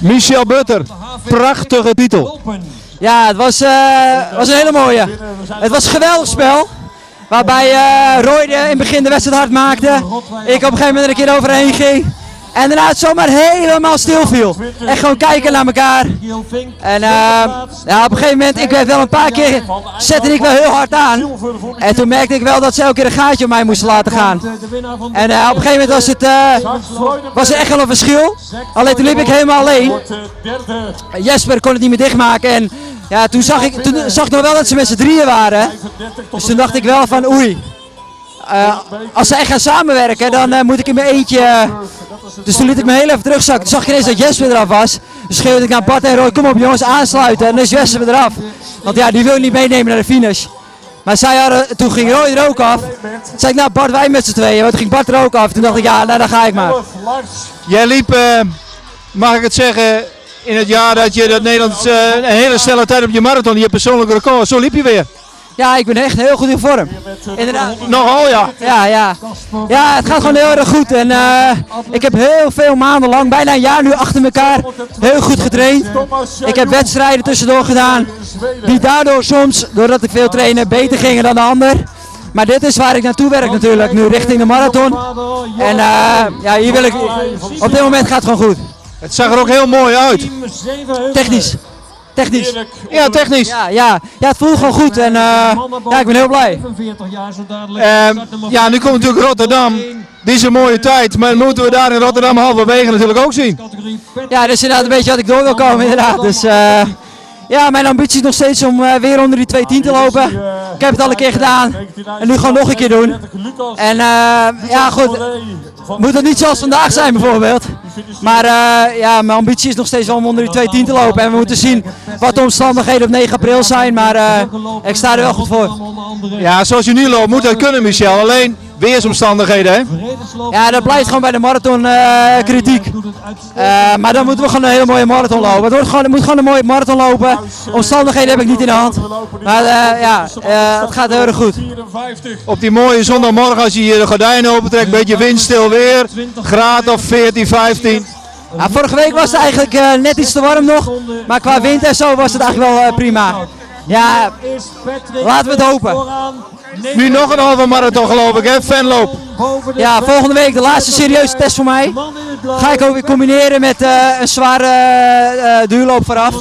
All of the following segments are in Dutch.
Michel Butter, prachtige titel. Ja, het was, eh, was een hele mooie. Het was geweldig spel. Waarbij eh Roy in het begin de wedstrijd hard maakte. Ik op een gegeven moment er een keer overheen ging. En daarna het zomaar helemaal stil viel. En gewoon kijken naar elkaar. En eh, ja, op een gegeven moment, ik werd wel een paar keer, zette ik wel heel hard aan. En toen merkte ik wel dat ze elke keer een gaatje op mij moesten laten gaan. En eh, op een gegeven moment was het, eh, was er echt wel een verschil. Alleen toen liep ik helemaal alleen. Jesper kon het niet meer dichtmaken. En ja, toen zag ik, toen zag ik nog wel dat ze met z'n drieën waren. Dus toen dacht ik wel van oei. Eh, als ze echt gaan samenwerken, dan eh, moet ik in mijn eentje. eh, dus toen liet ik me heel even terugzakken. Toen zag ik ineens dat Jesper eraf was. Dus schreeuwde ik naar Bart en Roy, kom op jongens, aansluiten. En dan is Jesper eraf. Want ja, die wil niet meenemen naar de finish. Maar zij hadden, toen ging Roy er ook af. Toen zei ik, nou Bart, wij met z'n tweeën. Want toen ging Bart er ook af. Toen dacht ik, ja, nou dan ga ik maar. Jij liep, mag ik het zeggen, in het jaar dat je dat Nederlands eh, een hele snelle tijd op je marathon, je persoonlijke record, zo liep je weer. Ja, ik ben echt heel goed in vorm. Inderdaad. Nogal ja. Ja, ja. Ja, het gaat gewoon heel erg goed. En eh, ik heb heel veel maanden lang, bijna een jaar nu achter elkaar, heel goed getraind. Ik heb wedstrijden tussendoor gedaan, die daardoor soms, doordat ik veel trainen, beter gingen dan de ander. Maar dit is waar ik naartoe werk natuurlijk, nu richting de marathon. En eh, ja, hier wil ik, op dit moment gaat het gewoon goed. Het zag er ook heel mooi uit. Technisch. Technisch. Ja, technisch. Ja, ja. ja, het voelt gewoon goed en eh, ja, ik ben heel blij. Ehm, ja, nu komt natuurlijk Rotterdam. Dit is een mooie tijd, maar moeten we daar in Rotterdam halverwege natuurlijk ook zien. Ja, dat is inderdaad een beetje wat ik door wil komen inderdaad. Dus eh, ja, mijn ambitie is nog steeds om eh, weer onder die 2.10 te lopen. Ik heb het al een keer gedaan en nu gewoon nog een keer doen. En eh, ja goed, moet het niet zoals vandaag zijn bijvoorbeeld. Maar eh, ja, mijn ambitie is nog steeds wel om onder die 2.10 te lopen. En we moeten zien wat de omstandigheden op 9 april zijn. Maar eh, ik sta er wel goed voor. Ja, zoals je nu loopt moet dat kunnen Michel, alleen weersomstandigheden hè. Ja, dat blijft gewoon bij de marathon eh, kritiek. Eh, maar dan moeten we gewoon een hele mooie marathon lopen. Het, wordt gewoon, het moet gewoon een mooie marathon lopen. Omstandigheden heb ik niet in de hand. Maar eh, ja, eh, het gaat heel erg goed. Op die mooie zondagmorgen als je hier de gordijnen opentrekt, beetje windstil weer, graad of 14, 15. Ja, vorige week was het eigenlijk net iets te warm nog. Maar qua wind en zo was het eigenlijk wel prima. Ja, laten we het hopen. Nu nog een halve marathon geloof ik hè, fanloop. Ja, volgende week de laatste serieuze test voor mij. Ga ik ook weer combineren met eh, een zware eh, eh, duurloop vooraf.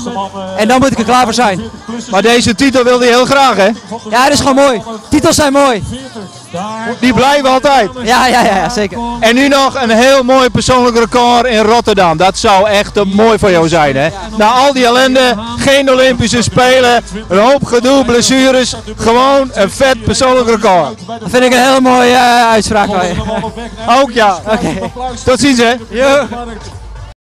En dan moet ik er klaar voor zijn. Maar deze titel wilde je heel graag hè. Ja, dat is gewoon mooi. Titels zijn mooi. Die blijven altijd. Ja, ja, ja, zeker. En nu nog een heel mooi persoonlijk record in Rotterdam. Dat zou echt mooi voor jou zijn hè. Na al die ellende, geen Olympische Spelen, een hoop gedoe, blessures. Gewoon een vet persoonlijk record. Dat vind ik een hele mooie eh, uitspraak. Ook ja. Oké. Tot ziens hè. Yo.